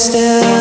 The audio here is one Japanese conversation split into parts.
still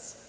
さい。